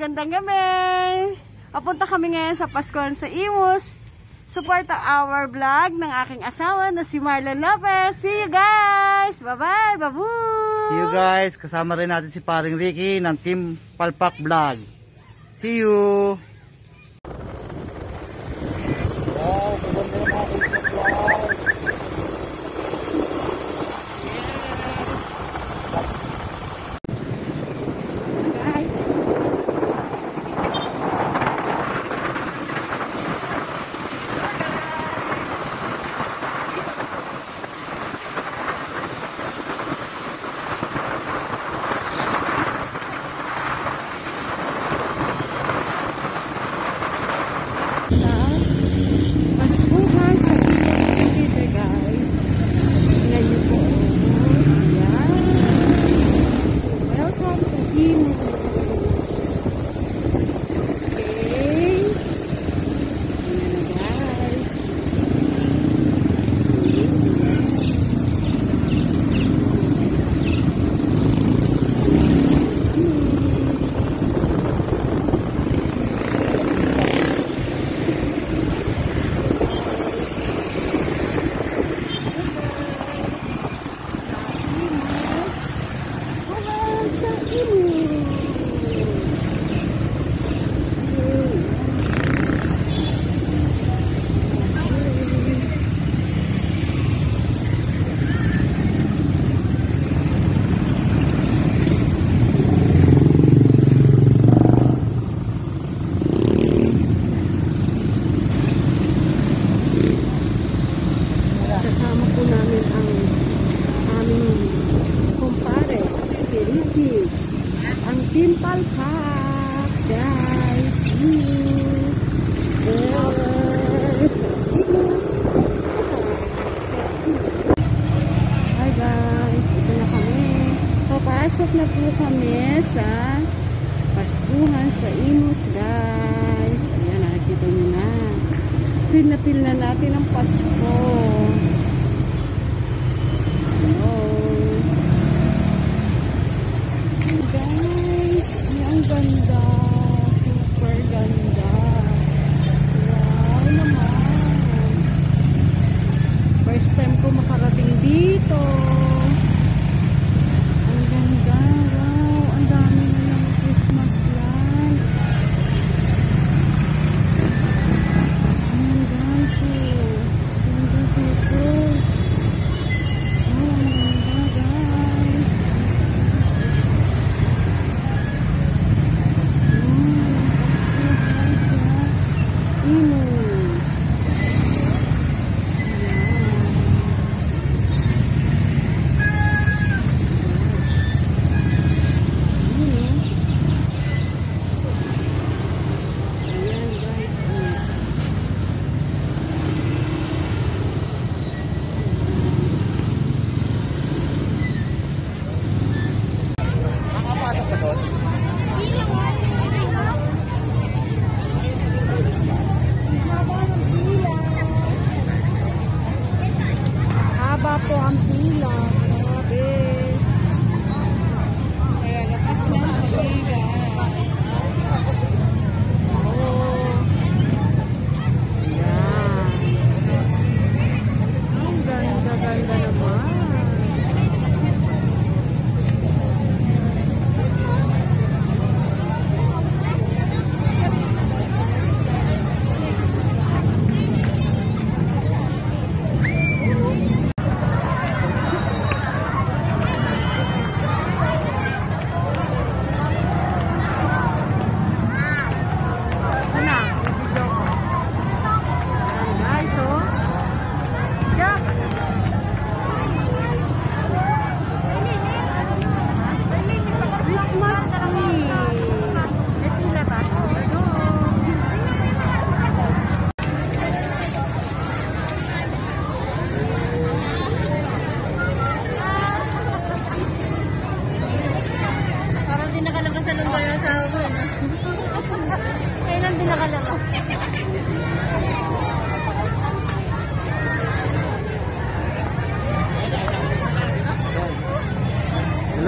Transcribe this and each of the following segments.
magandang gabi! Papunta kami ngayon sa Paskuhan sa Imus. Support our vlog ng aking asawa na si Marlon Lopez. See you guys! Bye-bye! Babu! See you guys. Kasama rin natin si paring Ricky ng Team Palpak Vlog. See you! Wow, maganda yung mga vlog. Guys, sa Paskuhan sa Theater guys. Ngayon po. Yan. Welcome to Imus. Okay. Ayan na guys. Imus. Paskuhan sa Imus. Kasama po namin ang aming kumpare, si Ricky. Ang Palpak, guys. Yes. Imus. Hi guys, ito na kami. Papasok na po kami sa Paskuhan sa Imus, guys. Ayan, nakikita nyo na. Feel na feel na natin ang Pasko. Hello.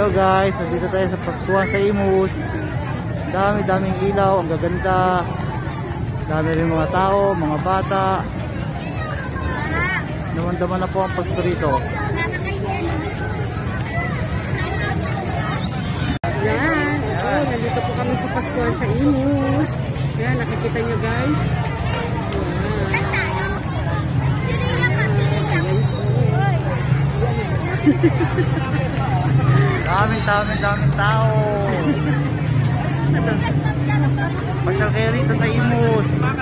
Hello guys, nandito tayo sa Paskuhan sa Imus. Dami, daming ilaw, ang gaganda. Dami rin mga tao, mga bata. Naman-daman na po ang Pasko rito. Yan. Ito, nandito po kami sa Paskuhan sa Imus. Yan, nakikita nyo guys. Yan. Daming, daming tao. Pasyal kayo rito sa Imus.